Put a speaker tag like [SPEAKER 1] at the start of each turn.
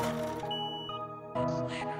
[SPEAKER 1] Wow.